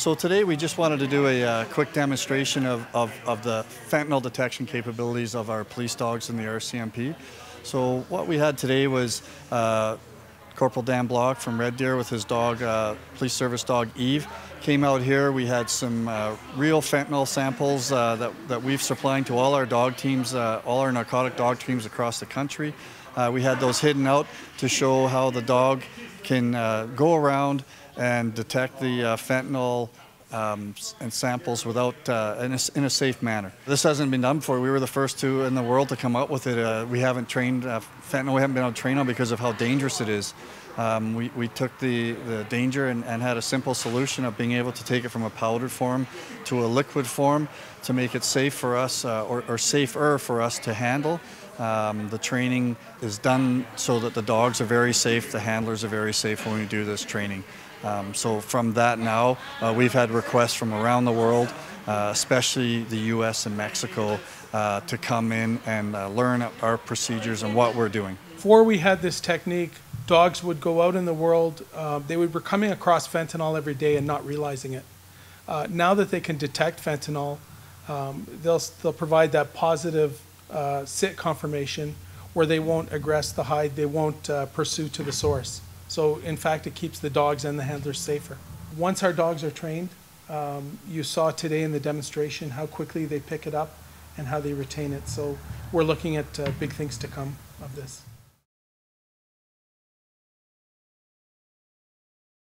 So today we just wanted to do a uh, quick demonstration of, of, of the fentanyl detection capabilities of our police dogs in the RCMP. So what we had today was uh, Corporal Dan Block from Red Deer with his dog, uh, police service dog Eve, came out here. We had some uh, real fentanyl samples uh, that, that we've supplying to all our dog teams, uh, all our narcotic dog teams across the country. Uh, we had those hidden out to show how the dog can uh, go around and detect the uh, fentanyl um, and samples without uh, in, a, in, a, safe manner. This hasn't been done before. We were the first two in the world to come up with it. Uh, we haven't trained uh, fentanyl. We haven't been able to train on because of how dangerous it is. Um, we, we took the, the danger and, and, had a simple solution of being able to take it from a powdered form to a liquid form to make it safe for us uh, or, or, safer for us to handle. Um, the training is done so that the dogs are very safe, the handlers are very safe when we do this training. Um, so from that now, uh, we've had requests from around the world, uh, especially the U.S. and Mexico, uh, to come in and uh, learn our procedures and what we're doing. Before we had this technique, dogs would go out in the world, uh, they would be coming across fentanyl every day and not realizing it. Uh, now that they can detect fentanyl, um, they'll, they'll provide that positive sit confirmation where they won't aggress the hide, they won't pursue to the source. So in fact, it keeps the dogs and the handlers safer. Once our dogs are trained, um, you saw today in the demonstration how quickly they pick it up and how they retain it. So we're looking at uh, big things to come of this.